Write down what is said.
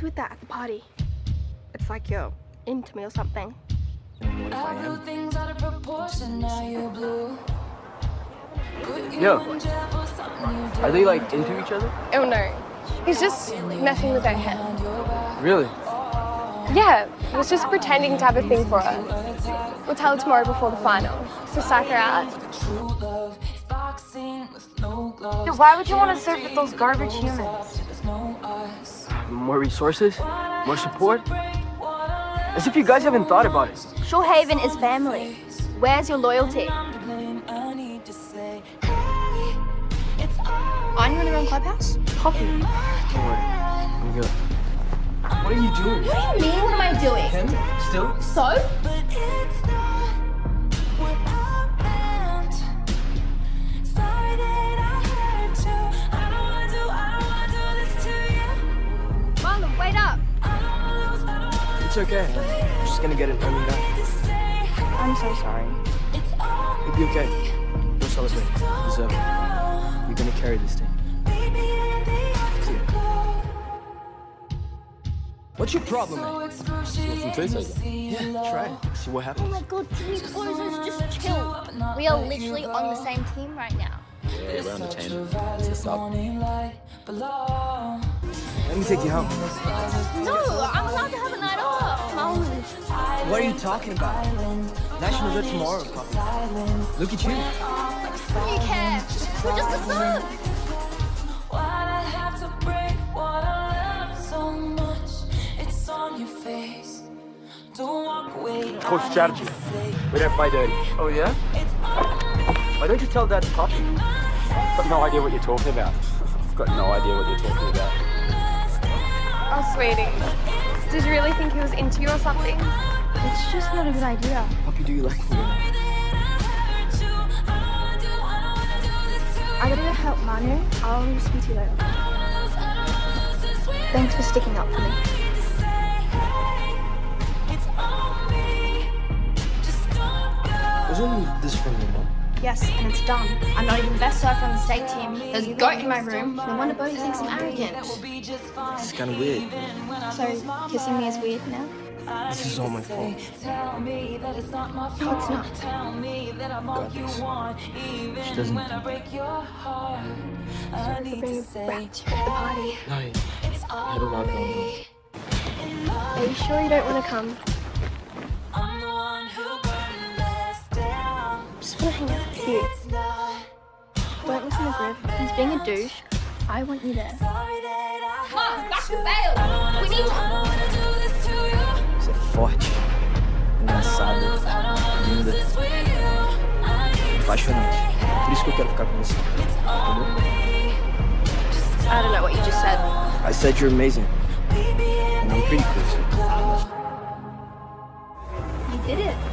is with that at the party? It's like you're into me or something. What I I blew things out of proportion, now you blew. Put Yo. in jail for something you did. Are they like into each other? Oh no. He's just messing with her head. Behind your back. Really? Yeah, he was just pretending to have a thing for her. We'll tell her tomorrow before the final. To psych her out. True love is boxing with no gloves. Dude, why would you want to serve with those garbage humans? There's no us. More resources? More support? As if you guys haven't thought about it. Shorehaven is family. Where's your loyalty? Blame I need to say, hey, it's all Aren't you in the wrong clubhouse? Poppy. Don't worry. I'm good. What are you doing? What do you mean, what am I doing? Him? Still? So? It's okay. I'm just gonna get it earned out. I'm so sorry. it's all It'll be okay. Don't celebrate. You deserve it. You're gonna carry this thing. baby in the afterglow. What's your problem, So man? excruciating to see Yeah, try it. See what happens. Oh my god, Jimmy Boys just chill. We are literally on the same team right now. Yeah, we're on the team. Ultraviolet What's up? morning light below. Let me take you home. No, I'm allowed to have a night off. Marlon. What are you talking about? National Day tomorrow, Poppy. Look at you. What do you care? We're just a son. Why'd I have to break what I love so much? It's on your face. Don't walk away. Coach strategy. We don't play dirty. Oh, yeah? Why don't you tell that to Poppy? I've got no idea what you're talking about. I've got no idea what you're talking about. Oh, sweetie. Did you really think he was into you or something? It's just not a good idea. Poppy, do you like me? or not? I gotta go help Manu. I'll speak to you later. Thanks for sticking up for me. Wasn't this from your mom? Yes, and it's done. I'm not even the best surfer on the state team. There's a goat in my room. No wonder Bodhi thinks I'm arrogant. It's kind of weird. So, kissing me is weird now? This is all my fault. Tell me that it's not my No, fault. it's not. Tell me that I'm all Got you this. want, even She doesn't- when I break your heart. I need to say, back to the party. No, you it's had a lot going on. Are you sure you don't want to come? I'm the one who burned us down. Just want to hang out with you. It's not Don't listen to Griff. He's being a douche. I want you there. sorry that Mom, back to bail. I don't wanna We need apaixonante. Por isso que eu quero ficar com você. Entendeu? I don't know what you just said. I said you're amazing. And I'm pretty crazy. You did it.